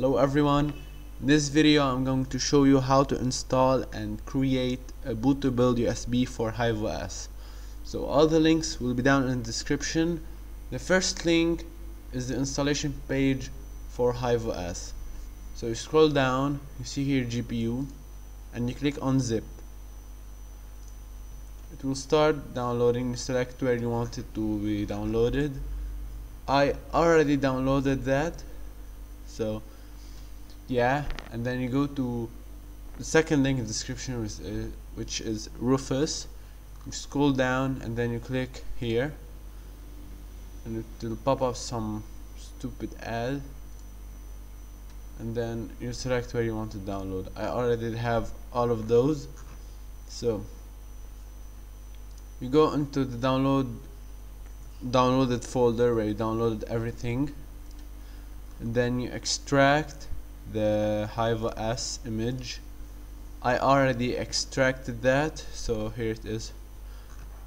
Hello everyone, in this video I'm going to show you how to install and create a bootable USB for Hive OS. So all the links will be down in the description. The first link is the installation page for Hive OS. So you scroll down, you see here GPU and you click on zip. It will start downloading, select where you want it to be downloaded. I already downloaded that so yeah and then you go to the second link in the description which, uh, which is Rufus. You scroll down and then you click here and it will pop up some stupid ad and then you select where you want to download. I already have all of those so you go into the download downloaded folder where you downloaded everything. And then you extract the Hive OS image. I already extracted that so here it is.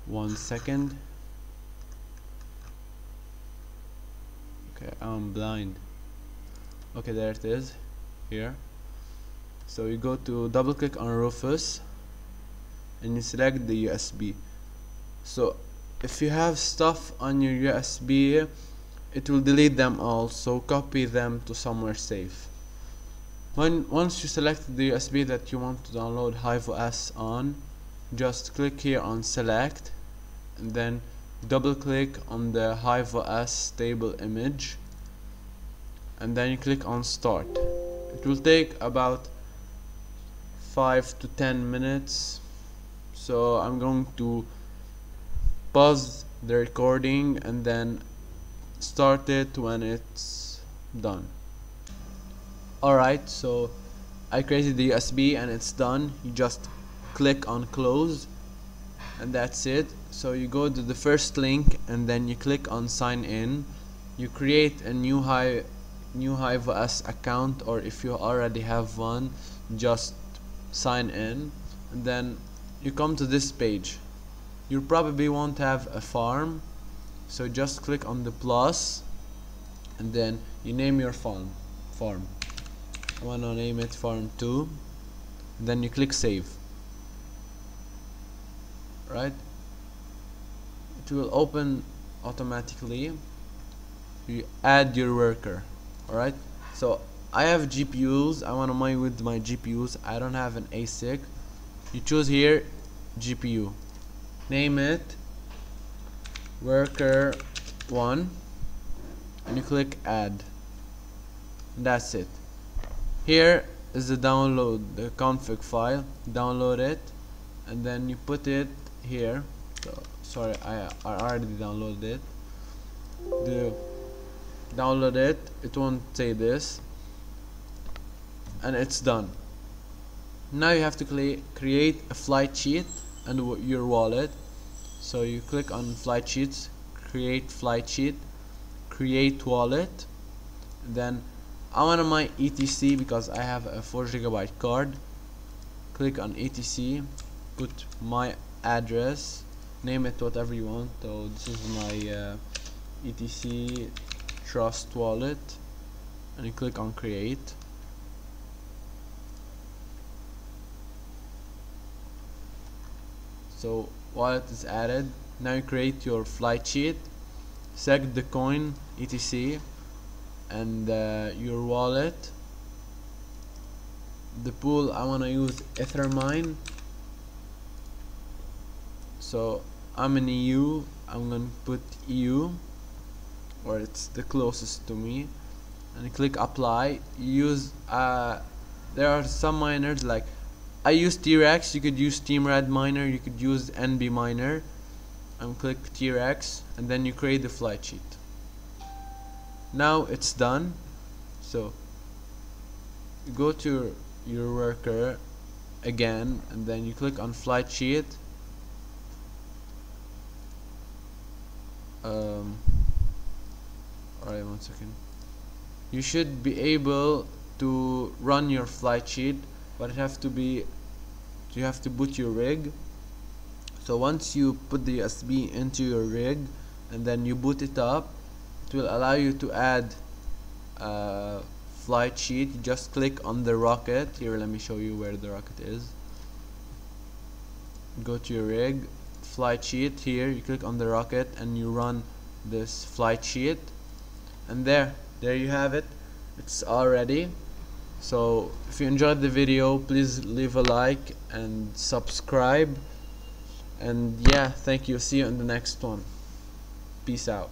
One second. Okay I'm blind. Okay there it is here. So you go to double click on Rufus and you select the USB so if you have stuff on your USB it will delete them all so copy them to somewhere safe when once you select the USB that you want to download Hive OS on just click here on select and then double click on the Hive OS stable image and then you click on start. It will take about 5 to 10 minutes so I'm going to pause the recording and then start it when it's done alright so I created the USB and it's done. You just click on close and that's it. So you go to the first link and then you click on sign in. You create a new Hive new Hive OS account or if you already have one just sign in. And then you come to this page. You probably won't have a farm so just click on the plus and then you name your farm farm I wanna name it farm 2 then you click save. Right? It will open automatically. You add your worker. Alright? So I have GPUs I want to mine with my GPUs I don't have an ASIC you choose here GPU name it worker 1 and you click add. And that's it here is the download the config file. Download it and then you put it here. So, sorry I, I already downloaded it. The download it it won't say this. And it's done. Now you have to create a flight sheet and your wallet. So you click on flight sheets create flight sheet create wallet. Then I want my etc because I have a 4 gigabyte card. Click on etc put my address name it whatever you want. So this is my uh, etc trust wallet. And you click on create. So wallet is added. Now you create your flight sheet. Select the coin etc and uh, your wallet. The pool I want to use Ethermine so I'm in EU I'm gonna put EU or it's the closest to me and click apply. Use uh, there are some miners like I use T-Rex. You could use TeamRed miner. You could use NB miner. And click T-Rex and then you create the flight sheet now it's done. So go to your, your worker again and then you click on flight sheet. Um, alright one second. You should be able to run your flight sheet but it have to be you have to boot your rig. So once you put the USB into your rig and then you boot it up it will allow you to add uh, flight sheet. Just click on the rocket. Here let me show you where the rocket is. Go to your rig flight sheet. Here you click on the rocket and you run this flight sheet. And there there you have it. It's all ready. So if you enjoyed the video please leave a like and subscribe. And yeah thank you. See you in the next one. Peace out